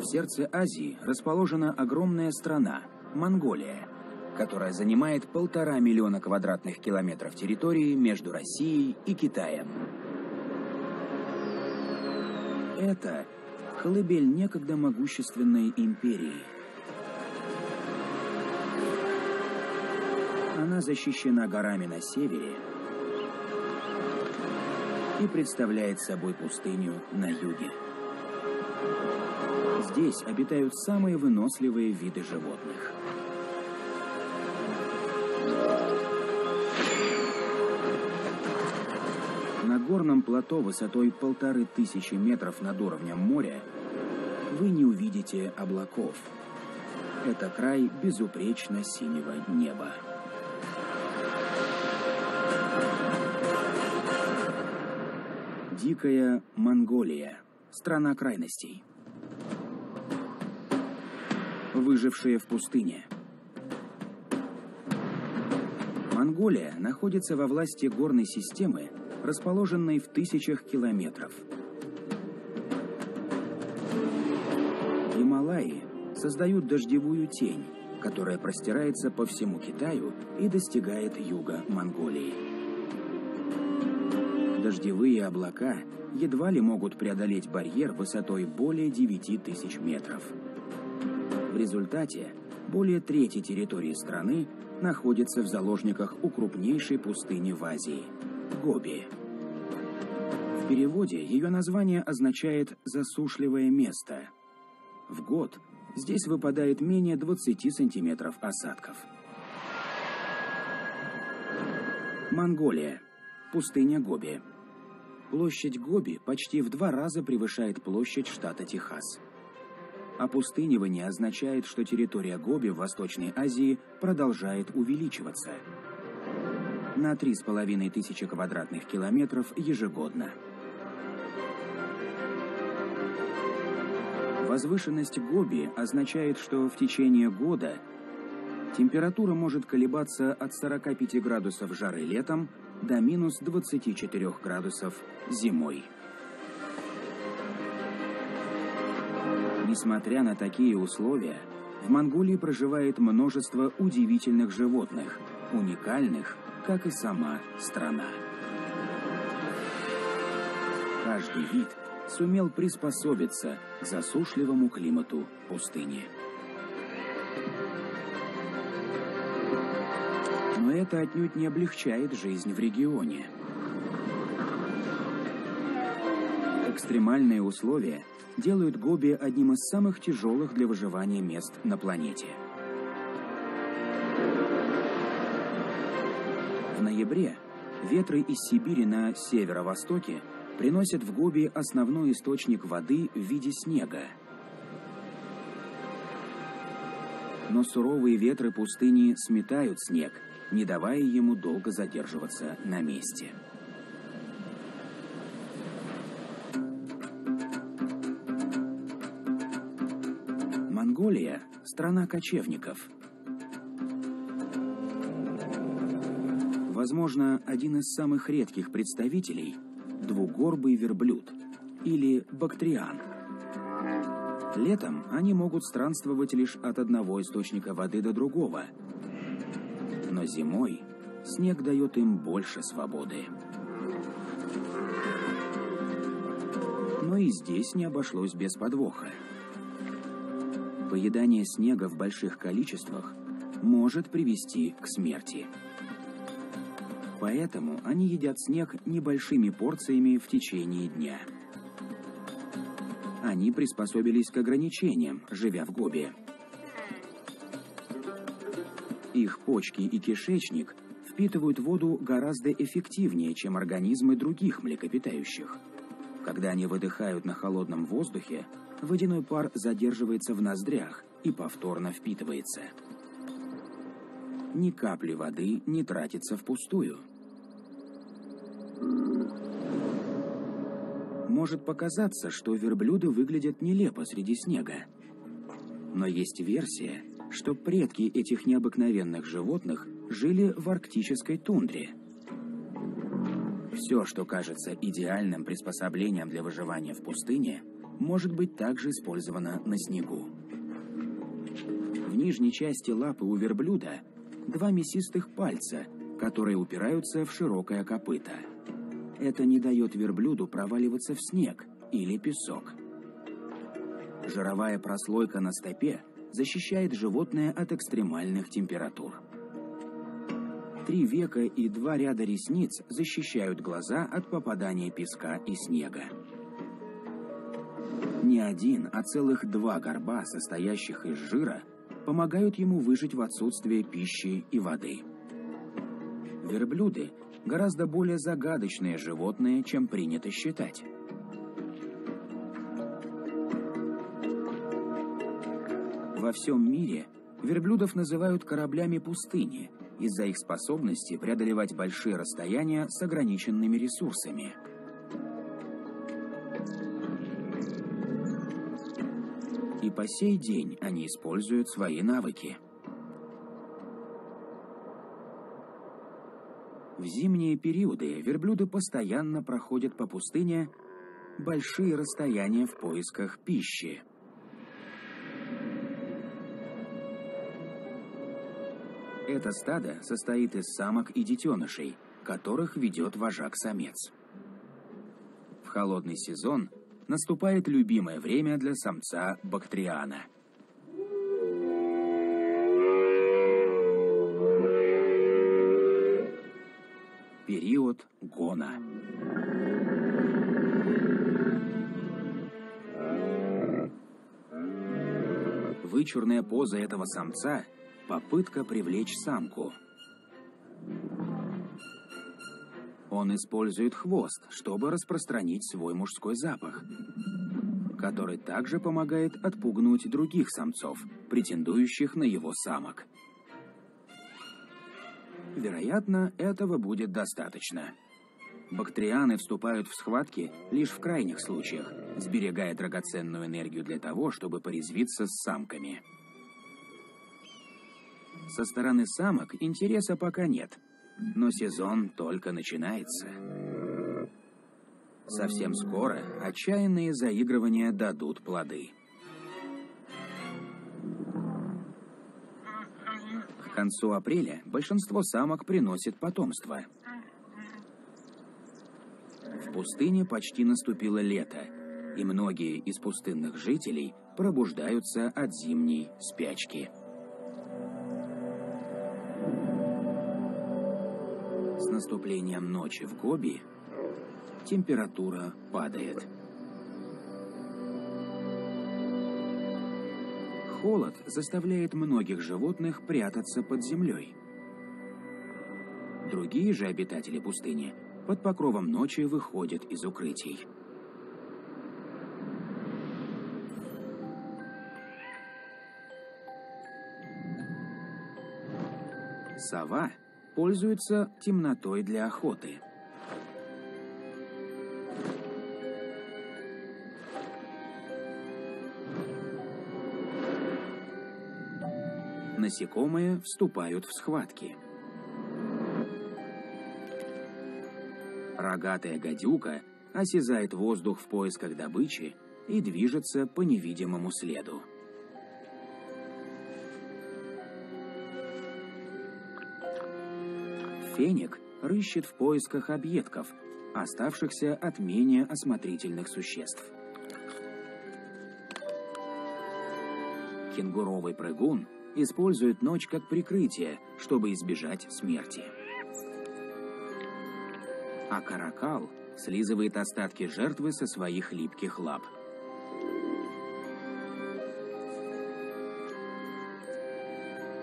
В сердце Азии расположена огромная страна – Монголия, которая занимает полтора миллиона квадратных километров территории между Россией и Китаем. Это колыбель некогда могущественной империи. Она защищена горами на севере и представляет собой пустыню на юге. Здесь обитают самые выносливые виды животных. На горном плато высотой полторы тысячи метров над уровнем моря вы не увидите облаков. Это край безупречно синего неба. Дикая Монголия. Страна крайностей. Выжившие в пустыне. Монголия находится во власти горной системы, расположенной в тысячах километров. Гималаи создают дождевую тень, которая простирается по всему Китаю и достигает юга Монголии дождевые облака едва ли могут преодолеть барьер высотой более 9 тысяч метров. В результате более трети территории страны находится в заложниках у крупнейшей пустыни в Азии – Гоби. В переводе ее название означает «засушливое место». В год здесь выпадает менее 20 сантиметров осадков. Монголия. Пустыня Гоби. Площадь Гоби почти в два раза превышает площадь штата Техас. Опустынивание означает, что территория Гоби в Восточной Азии продолжает увеличиваться на 3,5 тысячи квадратных километров ежегодно. Возвышенность Гоби означает, что в течение года температура может колебаться от 45 градусов жары летом до минус 24 градусов зимой. Несмотря на такие условия, в Монголии проживает множество удивительных животных, уникальных, как и сама страна. Каждый вид сумел приспособиться к засушливому климату пустыни. но это отнюдь не облегчает жизнь в регионе. Экстремальные условия делают Гоби одним из самых тяжелых для выживания мест на планете. В ноябре ветры из Сибири на северо-востоке приносят в Гоби основной источник воды в виде снега. Но суровые ветры пустыни сметают снег – не давая ему долго задерживаться на месте. Страна кочевников. Возможно, один из самых редких представителей – двугорбый верблюд или бактриан. Летом они могут странствовать лишь от одного источника воды до другого – но зимой снег дает им больше свободы. Но и здесь не обошлось без подвоха. Поедание снега в больших количествах может привести к смерти. Поэтому они едят снег небольшими порциями в течение дня. Они приспособились к ограничениям, живя в Гобе. Их почки и кишечник впитывают воду гораздо эффективнее, чем организмы других млекопитающих. Когда они выдыхают на холодном воздухе, водяной пар задерживается в ноздрях и повторно впитывается. Ни капли воды не тратится впустую. Может показаться, что верблюды выглядят нелепо среди снега. Но есть версия, что предки этих необыкновенных животных жили в арктической тундре. Все, что кажется идеальным приспособлением для выживания в пустыне, может быть также использована на снегу. В нижней части лапы у верблюда два мясистых пальца, которые упираются в широкое копыто. Это не дает верблюду проваливаться в снег или песок. Жировая прослойка на стопе защищает животное от экстремальных температур. Три века и два ряда ресниц защищают глаза от попадания песка и снега. Не один, а целых два горба, состоящих из жира, помогают ему выжить в отсутствие пищи и воды. Верблюды гораздо более загадочные животные, чем принято считать. Во всем мире верблюдов называют кораблями пустыни из-за их способности преодолевать большие расстояния с ограниченными ресурсами. По сей день они используют свои навыки. В зимние периоды верблюды постоянно проходят по пустыне большие расстояния в поисках пищи. Это стадо состоит из самок и детенышей, которых ведет вожак-самец. В холодный сезон наступает любимое время для самца Бактриана. Период гона. Вычурная поза этого самца – Попытка привлечь самку. Он использует хвост, чтобы распространить свой мужской запах, который также помогает отпугнуть других самцов, претендующих на его самок. Вероятно, этого будет достаточно. Бактрианы вступают в схватки лишь в крайних случаях, сберегая драгоценную энергию для того, чтобы порезвиться с самками. Со стороны самок интереса пока нет, но сезон только начинается. Совсем скоро отчаянные заигрывания дадут плоды. К концу апреля большинство самок приносит потомство. В пустыне почти наступило лето, и многие из пустынных жителей пробуждаются от зимней спячки. Наступлением ночи в Гоби температура падает. Холод заставляет многих животных прятаться под землей. Другие же обитатели пустыни под покровом ночи выходят из укрытий. Сова пользуются темнотой для охоты. Насекомые вступают в схватки. Рогатая гадюка осязает воздух в поисках добычи и движется по невидимому следу. Феник рыщет в поисках объедков, оставшихся от менее осмотрительных существ. Кенгуровый прыгун использует ночь как прикрытие, чтобы избежать смерти. А каракал слизывает остатки жертвы со своих липких лап.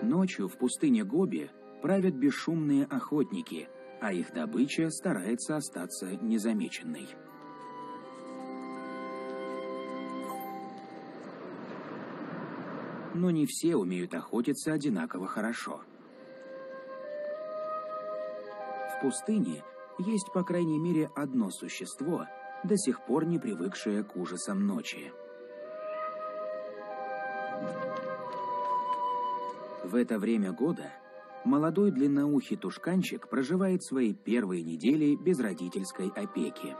Ночью в пустыне Гоби правят бесшумные охотники, а их добыча старается остаться незамеченной. Но не все умеют охотиться одинаково хорошо. В пустыне есть по крайней мере одно существо, до сих пор не привыкшее к ужасам ночи. В это время года молодой длинноухий тушканчик проживает свои первые недели без родительской опеки.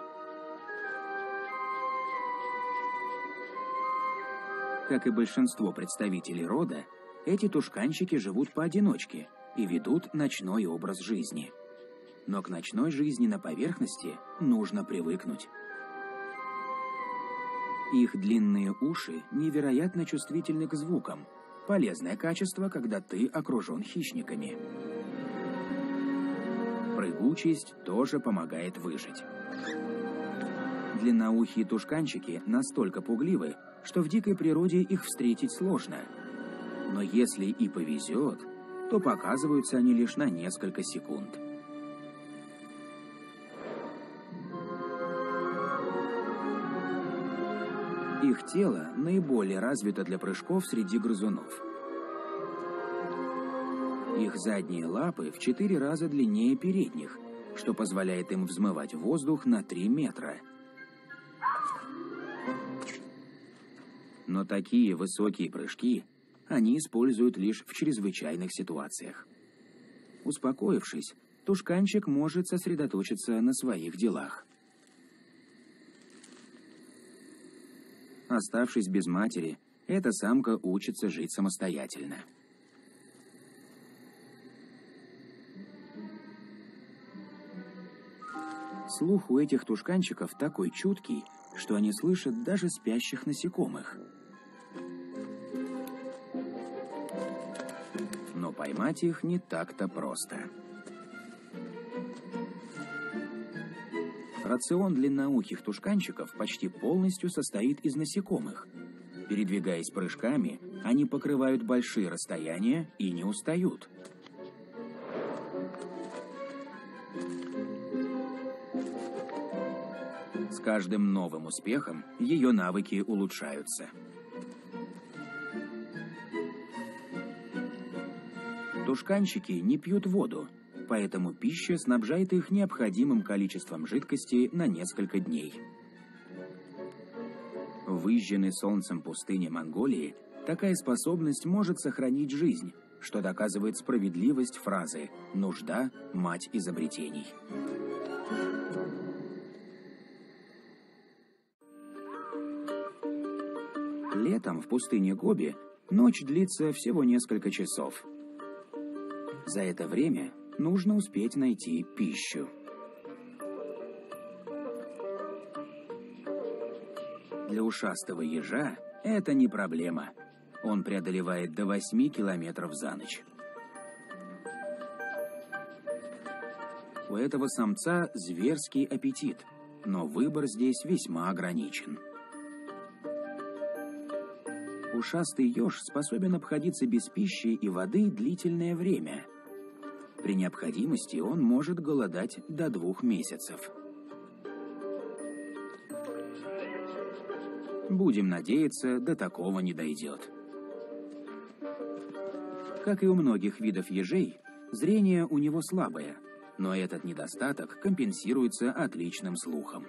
Как и большинство представителей рода, эти тушканчики живут поодиночке и ведут ночной образ жизни. Но к ночной жизни на поверхности нужно привыкнуть. Их длинные уши невероятно чувствительны к звукам. Полезное качество, когда ты окружен хищниками. Прыгучесть тоже помогает выжить. Длинноухие тушканчики настолько пугливы, что в дикой природе их встретить сложно. Но если и повезет, то показываются они лишь на несколько секунд. Их тело наиболее развито для прыжков среди грызунов. Их задние лапы в четыре раза длиннее передних, что позволяет им взмывать воздух на 3 метра. Но такие высокие прыжки они используют лишь в чрезвычайных ситуациях. Успокоившись, тушканчик может сосредоточиться на своих делах. Оставшись без матери, эта самка учится жить самостоятельно. Слух у этих тушканчиков такой чуткий, что они слышат даже спящих насекомых. Но поймать их не так-то просто. Рацион длинноухих тушканчиков почти полностью состоит из насекомых. Передвигаясь прыжками, они покрывают большие расстояния и не устают. С каждым новым успехом ее навыки улучшаются. Тушканчики не пьют воду, поэтому пища снабжает их необходимым количеством жидкости на несколько дней. Выжженной солнцем пустыне Монголии такая способность может сохранить жизнь, что доказывает справедливость фразы «нужда – мать изобретений». Летом в пустыне Гоби ночь длится всего несколько часов. За это время нужно успеть найти пищу. Для ушастого ежа это не проблема. Он преодолевает до 8 километров за ночь. У этого самца зверский аппетит, но выбор здесь весьма ограничен. Ушастый еж способен обходиться без пищи и воды длительное время – при необходимости он может голодать до двух месяцев. Будем надеяться, до такого не дойдет. Как и у многих видов ежей, зрение у него слабое, но этот недостаток компенсируется отличным слухом.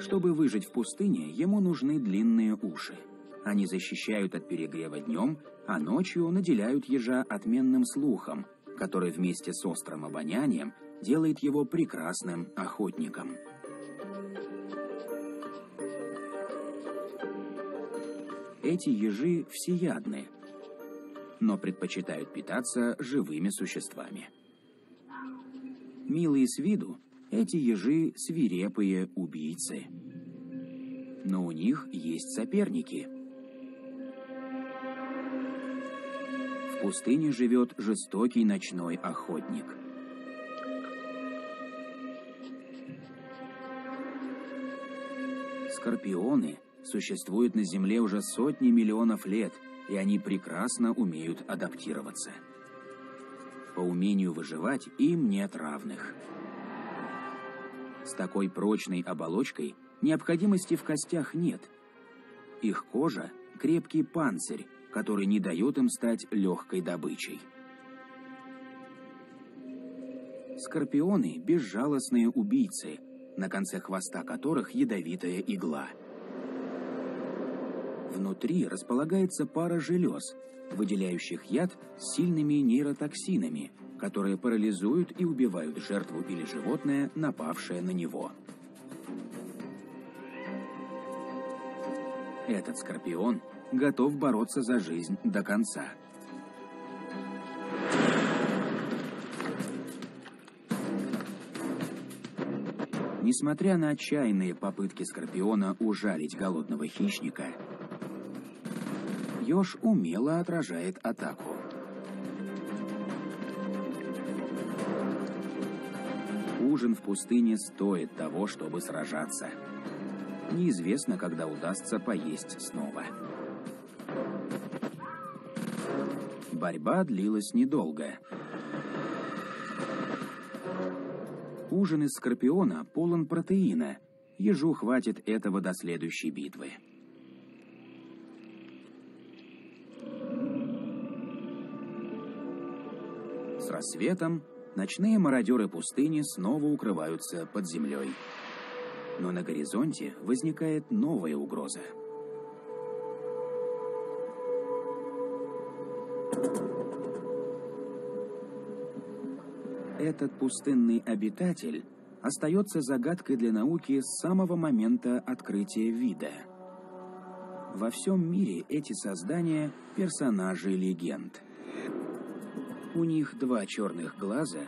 Чтобы выжить в пустыне, ему нужны длинные уши. Они защищают от перегрева днем а ночью наделяют ежа отменным слухом, который вместе с острым обонянием делает его прекрасным охотником. Эти ежи всеядны, но предпочитают питаться живыми существами. Милые с виду, эти ежи свирепые убийцы. Но у них есть соперники – пустыне живет жестокий ночной охотник. Скорпионы существуют на Земле уже сотни миллионов лет, и они прекрасно умеют адаптироваться. По умению выживать им нет равных. С такой прочной оболочкой необходимости в костях нет. Их кожа – крепкий панцирь, который не дает им стать легкой добычей. Скорпионы – безжалостные убийцы, на конце хвоста которых ядовитая игла. Внутри располагается пара желез, выделяющих яд сильными нейротоксинами, которые парализуют и убивают жертву или животное, напавшее на него. Этот скорпион готов бороться за жизнь до конца. Несмотря на отчаянные попытки Скорпиона ужалить голодного хищника, Ёж умело отражает атаку. Ужин в пустыне стоит того, чтобы сражаться. Неизвестно, когда удастся поесть снова. Борьба длилась недолго. Ужин из скорпиона полон протеина. Ежу хватит этого до следующей битвы. С рассветом ночные мародеры пустыни снова укрываются под землей. Но на горизонте возникает новая угроза. Этот пустынный обитатель остается загадкой для науки с самого момента открытия вида. Во всем мире эти создания – персонажи легенд – у них два черных глаза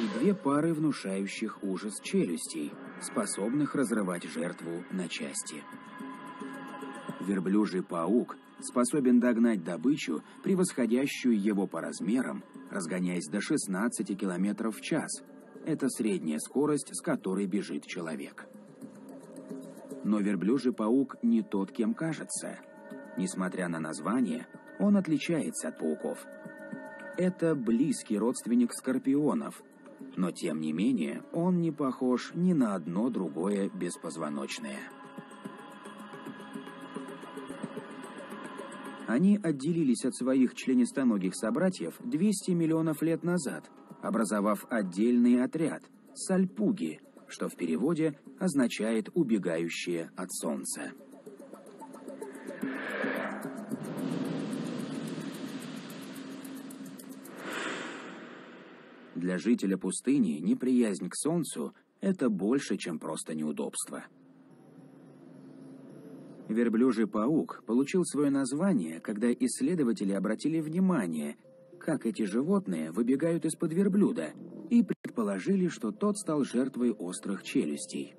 и две пары внушающих ужас челюстей, способных разрывать жертву на части. Верблюжий паук способен догнать добычу, превосходящую его по размерам, разгоняясь до 16 км в час. Это средняя скорость, с которой бежит человек. Но верблюжий паук не тот, кем кажется. Несмотря на название, он отличается от пауков – это близкий родственник скорпионов, но тем не менее он не похож ни на одно другое беспозвоночное. Они отделились от своих членистоногих собратьев 200 миллионов лет назад, образовав отдельный отряд – сальпуги, что в переводе означает «убегающие от солнца». Для жителя пустыни неприязнь к солнцу – это больше, чем просто неудобство. Верблюжий паук получил свое название, когда исследователи обратили внимание, как эти животные выбегают из-под верблюда, и предположили, что тот стал жертвой острых челюстей.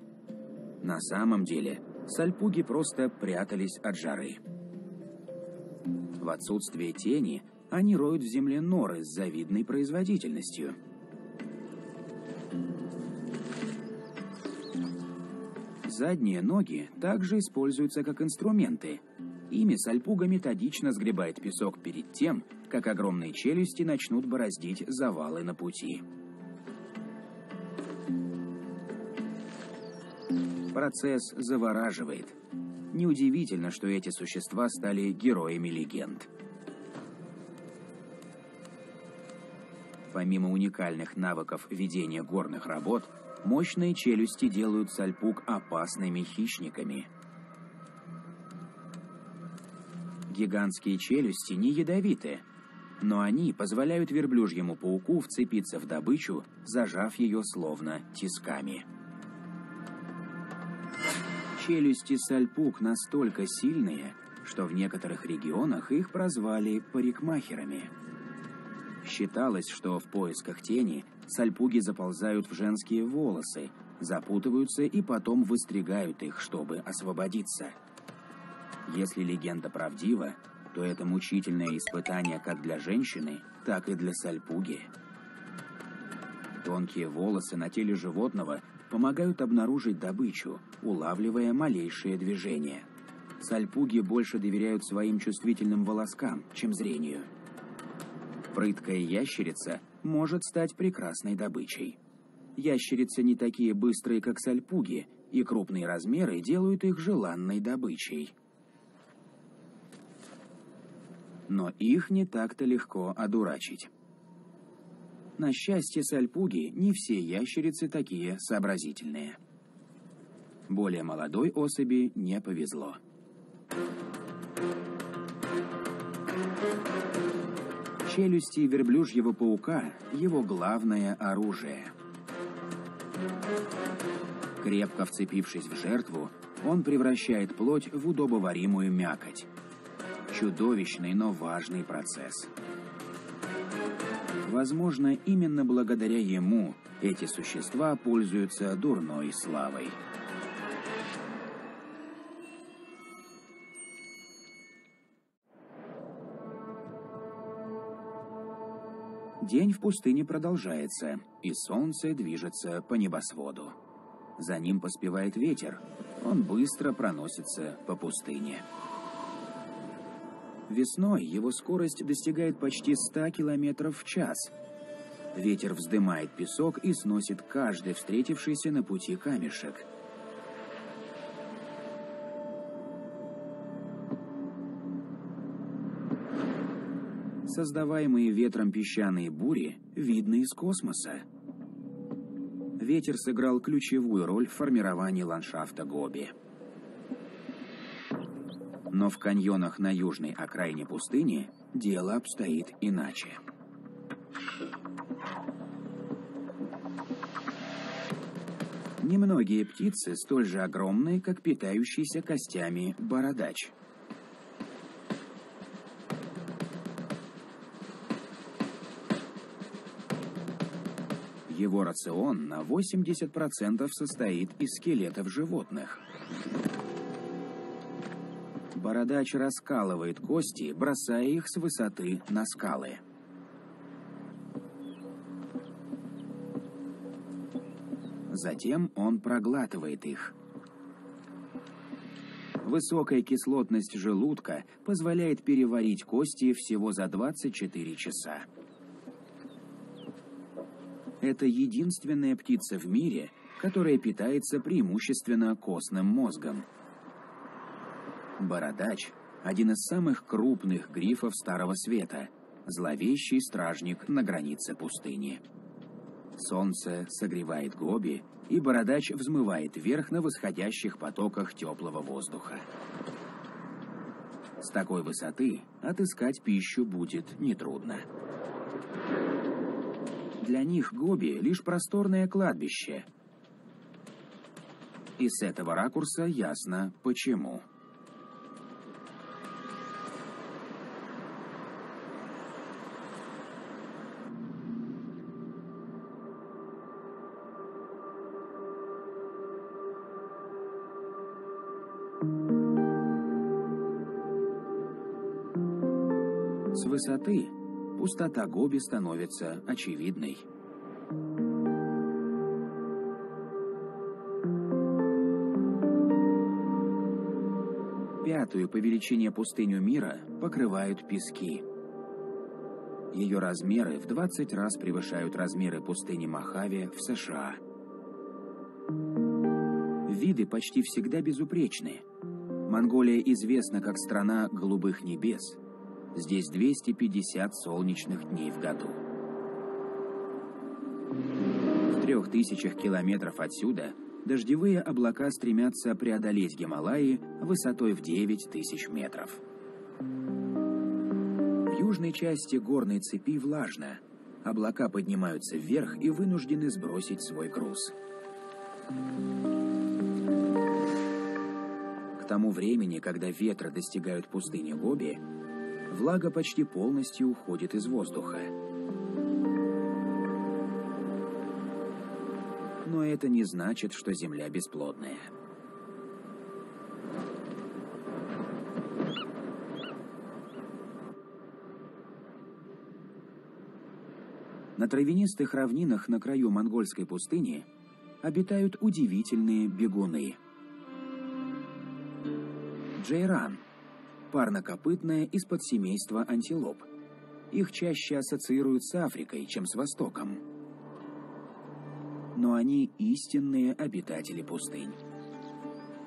На самом деле, сальпуги просто прятались от жары. В отсутствие тени они роют в земле норы с завидной производительностью – Задние ноги также используются как инструменты. Ими сальпуга методично сгребает песок перед тем, как огромные челюсти начнут бороздить завалы на пути. Процесс завораживает. Неудивительно, что эти существа стали героями легенд. Помимо уникальных навыков ведения горных работ, Мощные челюсти делают сальпук опасными хищниками. Гигантские челюсти не ядовиты, но они позволяют верблюжьему пауку вцепиться в добычу, зажав ее словно тисками. Челюсти сальпук настолько сильные, что в некоторых регионах их прозвали парикмахерами. Считалось, что в поисках тени сальпуги заползают в женские волосы, запутываются и потом выстригают их, чтобы освободиться. Если легенда правдива, то это мучительное испытание как для женщины, так и для сальпуги. Тонкие волосы на теле животного помогают обнаружить добычу, улавливая малейшие движения. Сальпуги больше доверяют своим чувствительным волоскам, чем зрению. Прыткая ящерица может стать прекрасной добычей. Ящерицы не такие быстрые, как сальпуги, и крупные размеры делают их желанной добычей. Но их не так-то легко одурачить. На счастье сальпуги, не все ящерицы такие сообразительные. Более молодой особи не повезло. Челюсти верблюжьего паука – его главное оружие. Крепко вцепившись в жертву, Он превращает плоть в удобоваримую мякоть. Чудовищный, но важный процесс. Возможно, именно благодаря ему эти существа пользуются дурной славой. День в пустыне продолжается, и солнце движется по небосводу. За ним поспевает ветер. Он быстро проносится по пустыне. Весной его скорость достигает почти 100 км в час. Ветер вздымает песок и сносит каждый встретившийся на пути камешек. Создаваемые ветром песчаные бури видны из космоса. Ветер сыграл ключевую роль в формировании ландшафта Гоби. Но в каньонах на южной окраине пустыни дело обстоит иначе. Немногие птицы столь же огромные, как питающийся костями бородач. Его рацион на 80% состоит из скелетов животных. Бородач раскалывает кости, бросая их с высоты на скалы. Затем он проглатывает их. Высокая кислотность желудка позволяет переварить кости всего за 24 часа. Это единственная птица в мире, которая питается преимущественно костным мозгом. Бородач – один из самых крупных грифов Старого Света, зловещий стражник на границе пустыни. Солнце согревает Гоби, и бородач взмывает вверх на восходящих потоках теплого воздуха. С такой высоты отыскать пищу будет нетрудно. Для них Гоби лишь просторное кладбище. И с этого ракурса ясно, почему. С высоты пустота Гоби становится очевидной. Пятую по величине пустыню мира покрывают пески. Ее размеры в 20 раз превышают размеры пустыни Мохаве в США. Виды почти всегда безупречны. Монголия известна как страна голубых небес – Здесь 250 солнечных дней в году. В трех тысячах километров отсюда дождевые облака стремятся преодолеть Гималаи высотой в 9 тысяч метров. В южной части горной цепи влажно. Облака поднимаются вверх и вынуждены сбросить свой груз. К тому времени, когда ветры достигают пустыни Гоби, влага почти полностью уходит из воздуха. Но это не значит, что Земля бесплодная. На травянистых равнинах на краю монгольской пустыни обитают удивительные бегуны. Джейран – парнокопытное из подсемейства антилоп. Их чаще ассоциируют с Африкой, чем с Востоком. Но они истинные обитатели пустынь.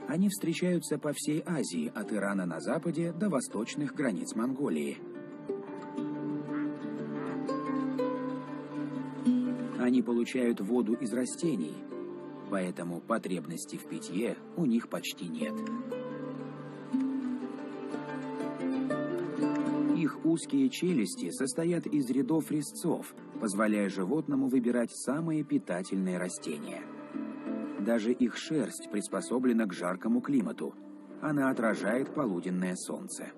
Они встречаются по всей Азии, от Ирана на западе до восточных границ Монголии. Они получают воду из растений, поэтому потребности в питье у них почти нет. Узкие челюсти состоят из рядов резцов, позволяя животному выбирать самые питательные растения. Даже их шерсть приспособлена к жаркому климату. Она отражает полуденное солнце.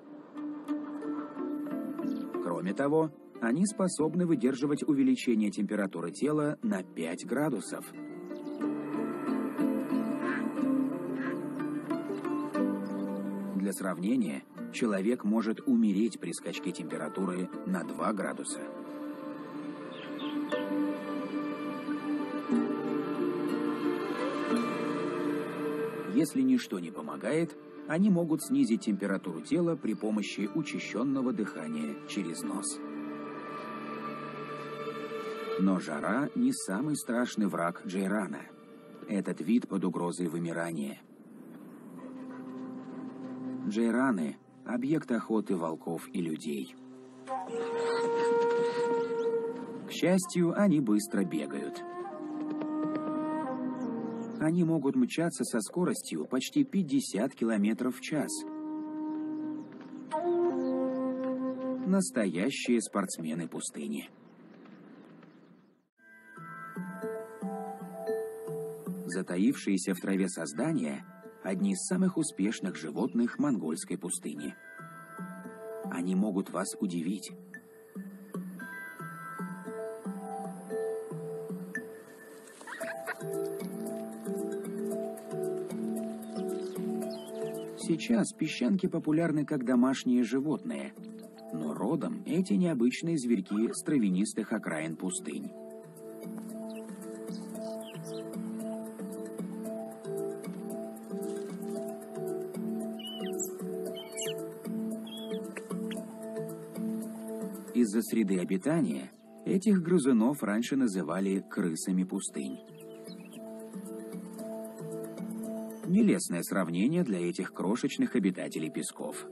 Кроме того, они способны выдерживать увеличение температуры тела на 5 градусов. Для сравнения, человек может умереть при скачке температуры на 2 градуса. Если ничто не помогает, они могут снизить температуру тела при помощи учащенного дыхания через нос. Но жара не самый страшный враг джейрана. Этот вид под угрозой вымирания. Джейраны – объект охоты волков и людей. К счастью, они быстро бегают. Они могут мчаться со скоростью почти 50 км в час. Настоящие спортсмены пустыни. Затаившиеся в траве создания – одни из самых успешных животных монгольской пустыни. Они могут вас удивить. Сейчас песчанки популярны как домашние животные, но родом эти необычные зверьки с травянистых окраин пустынь. Среды обитания этих грызунов раньше называли крысами пустынь. Нелестное сравнение для этих крошечных обитателей песков.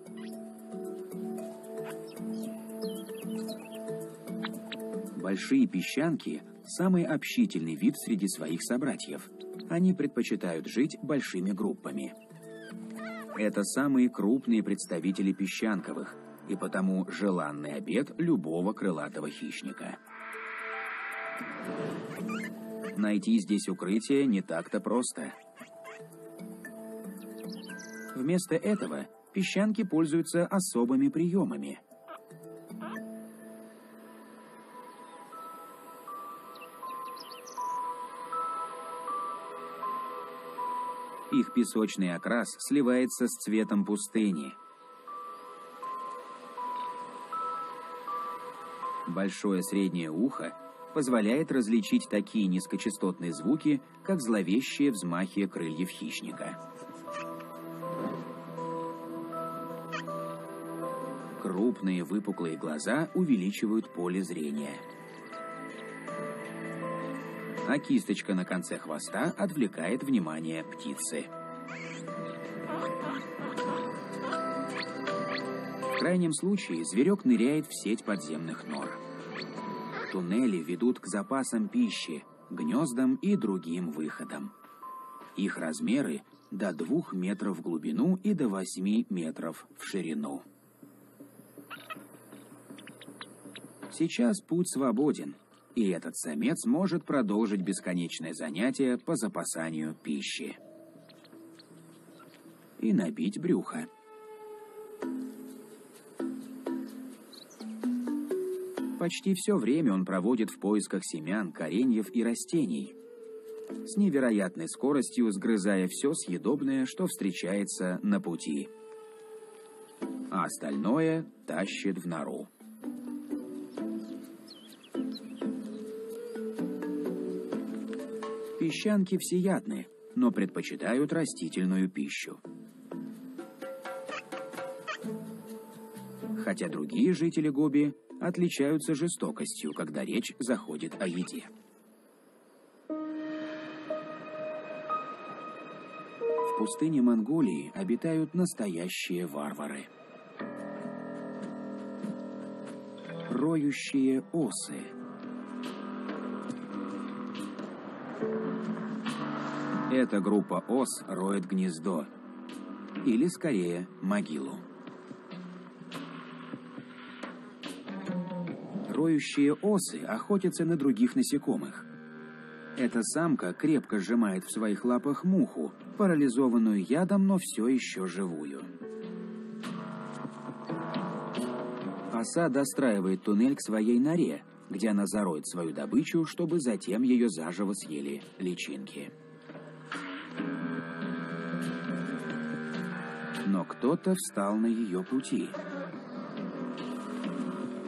Большие песчанки – самый общительный вид среди своих собратьев. Они предпочитают жить большими группами. Это самые крупные представители песчанковых, и потому желанный обед любого крылатого хищника. Найти здесь укрытие не так-то просто – Вместо этого песчанки пользуются особыми приемами. Их песочный окрас сливается с цветом пустыни. Большое среднее ухо позволяет различить такие низкочастотные звуки, как зловещие взмахи крыльев хищника. Крупные выпуклые глаза увеличивают поле зрения. А кисточка на конце хвоста отвлекает внимание птицы. В крайнем случае зверек ныряет в сеть подземных нор. Туннели ведут к запасам пищи, гнездам и другим выходам. Их размеры до двух метров в глубину и до восьми метров в ширину. Сейчас путь свободен, и этот самец может продолжить бесконечное занятие по запасанию пищи. И набить брюхо. Почти все время он проводит в поисках семян, кореньев и растений, с невероятной скоростью сгрызая все съедобное, что встречается на пути. А остальное тащит в нору. Песчанки всеядны, но предпочитают растительную пищу. Хотя другие жители Гоби отличаются жестокостью, когда речь заходит о еде. В пустыне Монголии обитают настоящие варвары. Роющие осы – Эта группа ос роет гнездо. Или, скорее, могилу. Роющие осы охотятся на других насекомых. Эта самка крепко сжимает в своих лапах муху, парализованную ядом, но все еще живую. Оса достраивает туннель к своей норе, где она зароет свою добычу, чтобы затем ее заживо съели личинки. Но кто-то встал на ее пути.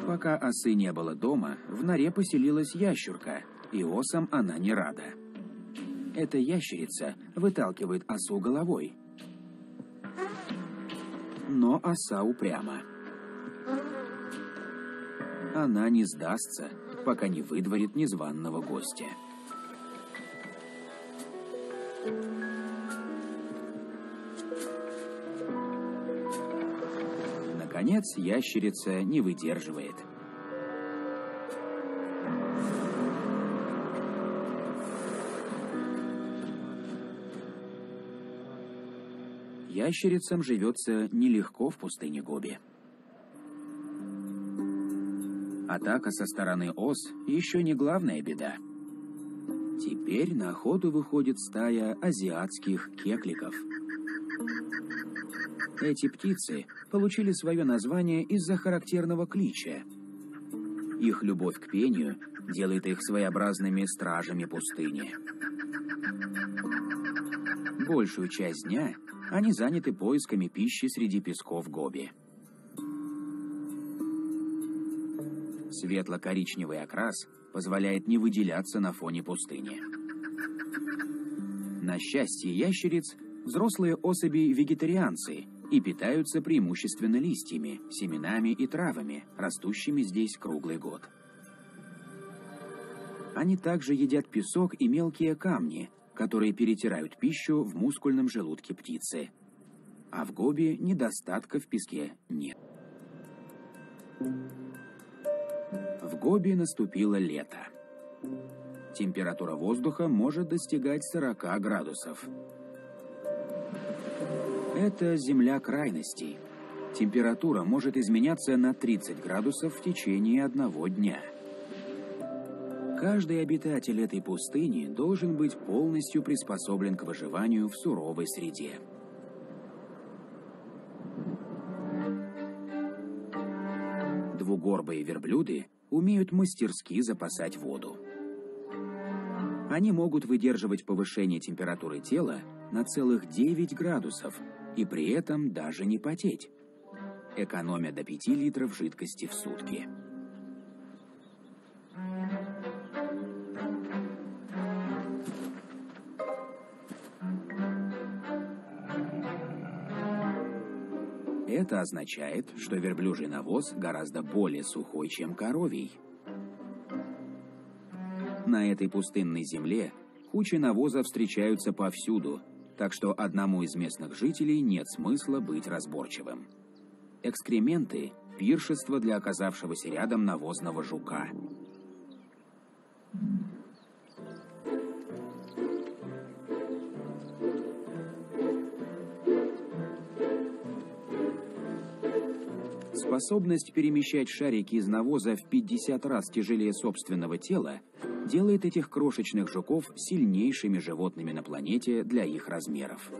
Пока осы не было дома, в норе поселилась ящурка, и осам она не рада. Эта ящерица выталкивает осу головой. Но оса упряма. Она не сдастся, пока не выдворит незваного гостя. Наконец, ящерица не выдерживает. Ящерицам живется нелегко в пустыне Гоби. Атака со стороны ос еще не главная беда. Теперь на охоту выходит стая азиатских кекликов. Эти птицы получили свое название из-за характерного клича. Их любовь к пению делает их своеобразными стражами пустыни. Большую часть дня они заняты поисками пищи среди песков Гоби. Светло-коричневый окрас позволяет не выделяться на фоне пустыни. На счастье ящериц, взрослые особи вегетарианцы и питаются преимущественно листьями, семенами и травами, растущими здесь круглый год. Они также едят песок и мелкие камни, которые перетирают пищу в мускульном желудке птицы. А в Гоби недостатка в песке нет. В Гоби наступило лето. Температура воздуха может достигать 40 градусов. Это земля крайностей. Температура может изменяться на 30 градусов в течение одного дня. Каждый обитатель этой пустыни должен быть полностью приспособлен к выживанию в суровой среде. Двугорбые верблюды умеют мастерски запасать воду. Они могут выдерживать повышение температуры тела на целых 9 градусов и при этом даже не потеть, экономя до 5 литров жидкости в сутки. Это означает, что верблюжий навоз гораздо более сухой, чем коровий. На этой пустынной земле кучи навоза встречаются повсюду, так что одному из местных жителей нет смысла быть разборчивым. Экскременты – пиршество для оказавшегося рядом навозного жука – Способность перемещать шарики из навоза в 50 раз тяжелее собственного тела делает этих крошечных жуков сильнейшими животными на планете для их размеров.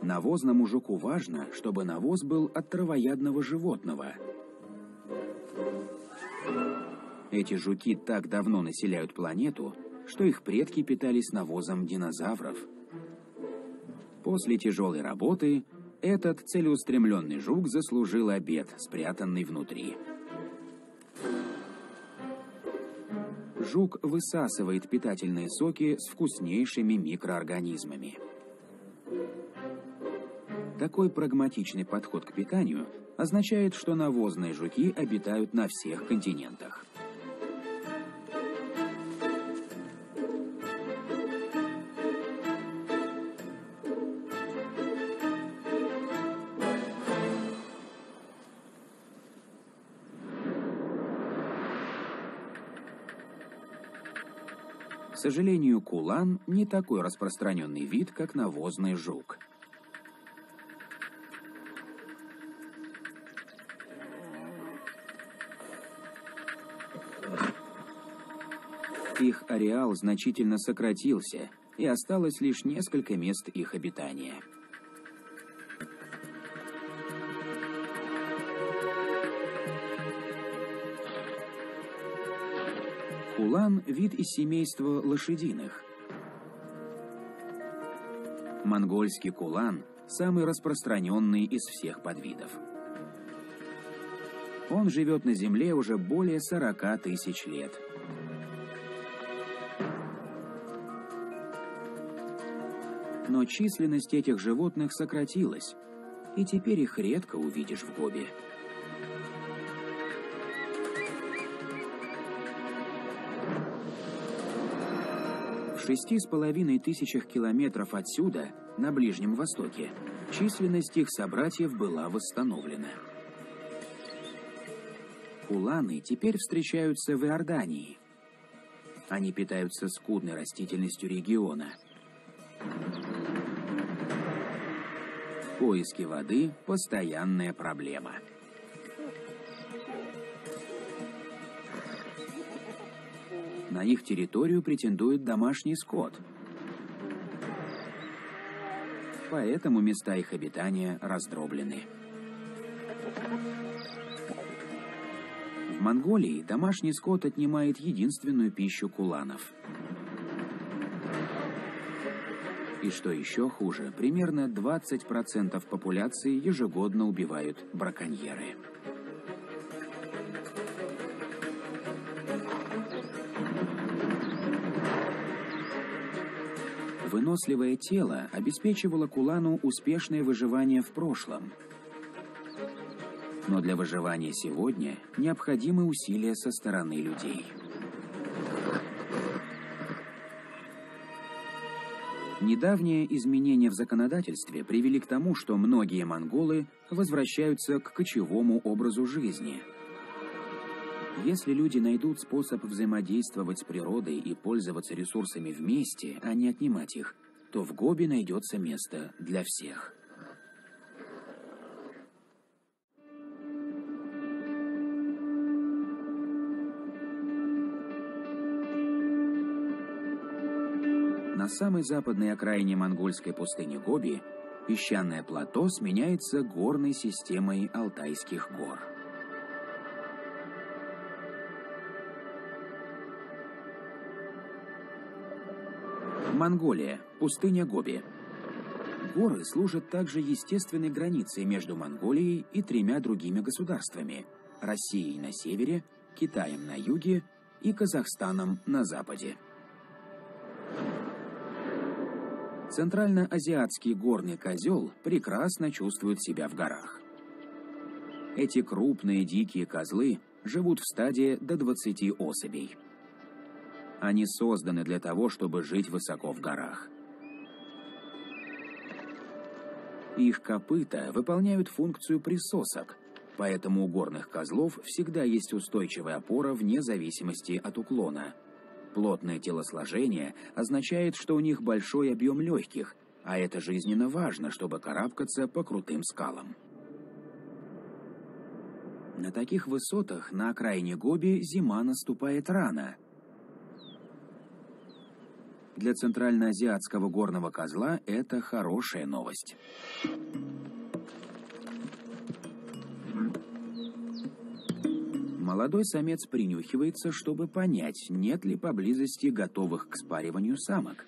Навозному жуку важно, чтобы навоз был от травоядного животного. Эти жуки так давно населяют планету, что их предки питались навозом динозавров. После тяжелой работы этот целеустремленный жук заслужил обед, спрятанный внутри. Жук высасывает питательные соки с вкуснейшими микроорганизмами. Такой прагматичный подход к питанию означает, что навозные жуки обитают на всех континентах. Сожалению, кулан не такой распространенный вид, как навозный жук. Их ареал значительно сократился, и осталось лишь несколько мест их обитания. Кулан – вид из семейства лошадиных. Монгольский кулан – самый распространенный из всех подвидов. Он живет на Земле уже более 40 тысяч лет. Но численность этих животных сократилась, и теперь их редко увидишь в Гоби. Шести с половиной тысячах километров отсюда, на Ближнем Востоке, численность их собратьев была восстановлена. Уланы теперь встречаются в Иордании. Они питаются скудной растительностью региона. Поиски воды – постоянная проблема. На их территорию претендует домашний скот. Поэтому места их обитания раздроблены. В Монголии домашний скот отнимает единственную пищу куланов. И что еще хуже, примерно 20% популяции ежегодно убивают браконьеры. Выносливое тело обеспечивало Кулану успешное выживание в прошлом – но для выживания сегодня необходимы усилия со стороны людей. Недавние изменения в законодательстве привели к тому, что многие монголы возвращаются к кочевому образу жизни. Если люди найдут способ взаимодействовать с природой и пользоваться ресурсами вместе, а не отнимать их, то в Гоби найдется место для всех. На самой западной окраине монгольской пустыни Гоби песчаное плато сменяется горной системой Алтайских гор. Монголия, пустыня Гоби. Горы служат также естественной границей между Монголией и тремя другими государствами – Россией на севере, Китаем на юге и Казахстаном на западе. Центральноазиатский горный козел прекрасно чувствует себя в горах. Эти крупные дикие козлы живут в стаде до 20 особей. Они созданы для того, чтобы жить высоко в горах. Их копыта выполняют функцию присосок, поэтому у горных козлов всегда есть устойчивая опора вне зависимости от уклона – Плотное телосложение означает, что у них большой объем легких, а это жизненно важно, чтобы карабкаться по крутым скалам. На таких высотах на окраине Гоби зима наступает рано. Для центральноазиатского горного козла это хорошая новость. Молодой самец принюхивается, чтобы понять, нет ли поблизости готовых к спариванию самок.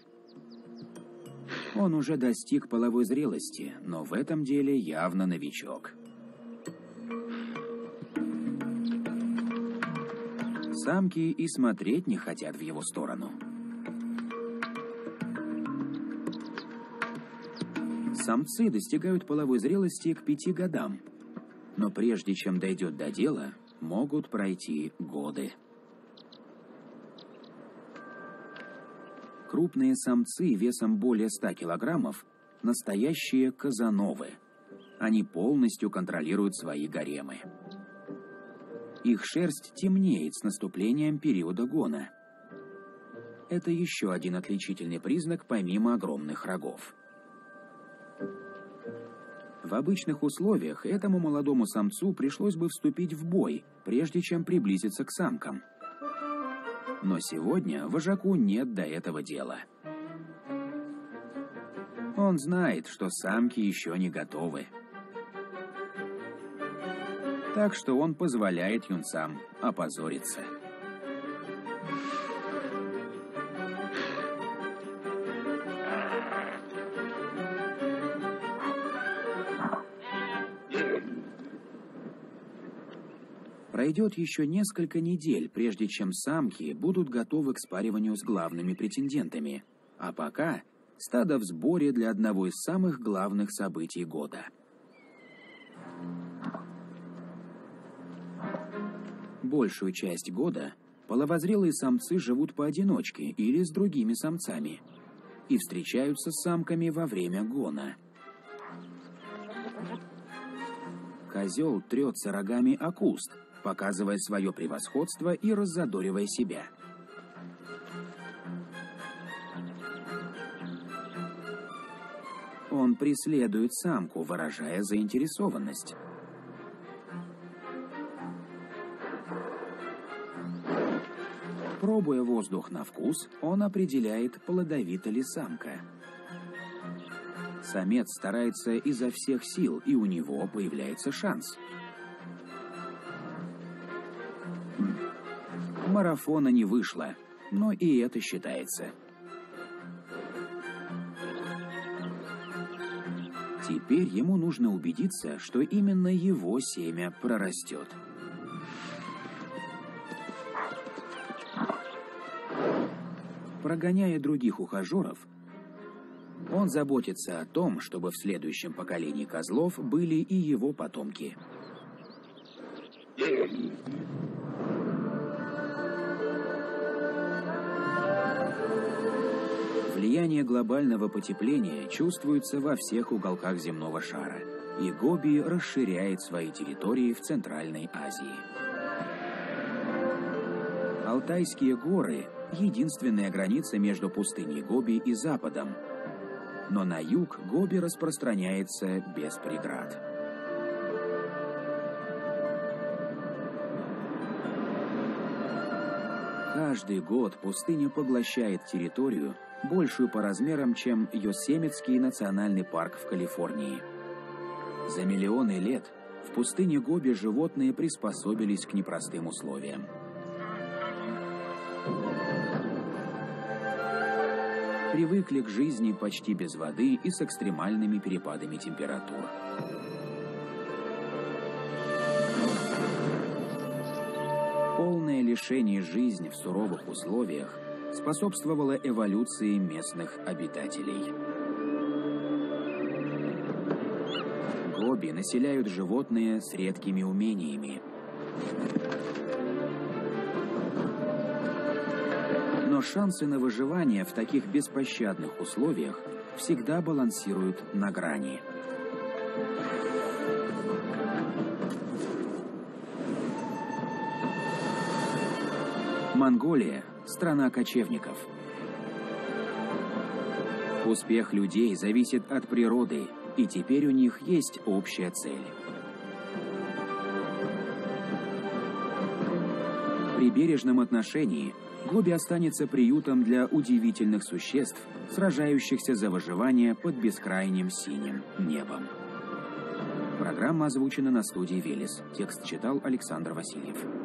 Он уже достиг половой зрелости, но в этом деле явно новичок. Самки и смотреть не хотят в его сторону. Самцы достигают половой зрелости к пяти годам, но прежде чем дойдет до дела, могут пройти годы. Крупные самцы весом более 100 килограммов – настоящие казановы. Они полностью контролируют свои гаремы. Их шерсть темнеет с наступлением периода гона. Это еще один отличительный признак помимо огромных рогов. В обычных условиях этому молодому самцу пришлось бы вступить в бой, прежде чем приблизиться к самкам. Но сегодня вожаку нет до этого дела. Он знает, что самки еще не готовы. Так что он позволяет юнцам опозориться. Пройдет еще несколько недель, прежде чем самки будут готовы к спариванию с главными претендентами. А пока стадо в сборе для одного из самых главных событий года. Большую часть года половозрелые самцы живут поодиночке или с другими самцами и встречаются с самками во время гона. Козел трется рогами о куст, показывая свое превосходство и раззадоривая себя. Он преследует самку, выражая заинтересованность. Пробуя воздух на вкус, он определяет, плодовита ли самка. Самец старается изо всех сил, и у него появляется шанс – Марафона не вышло, но и это считается. Теперь ему нужно убедиться, что именно его семя прорастет. Прогоняя других ухажеров, он заботится о том, чтобы в следующем поколении козлов были и его потомки. Влияние глобального потепления чувствуется во всех уголках земного шара, и Гоби расширяет свои территории в Центральной Азии. Алтайские горы – единственная граница между пустыней Гоби и Западом, но на юг Гоби распространяется без преград. Каждый год пустыня поглощает территорию, большую по размерам, чем Йосемитский национальный парк в Калифорнии. За миллионы лет в пустыне Гоби животные приспособились к непростым условиям. Привыкли к жизни почти без воды и с экстремальными перепадами температур. Полное лишение жизни в суровых условиях – способствовало эволюции местных обитателей. Гоби населяют животные с редкими умениями. Но шансы на выживание в таких беспощадных условиях всегда балансируют на грани. Монголия страна кочевников. Успех людей зависит от природы, и теперь у них есть общая цель. При бережном отношении Гоби останется приютом для удивительных существ, сражающихся за выживание под бескрайним синим небом. Программа озвучена на студии «Велес». Текст читал Александр Васильев.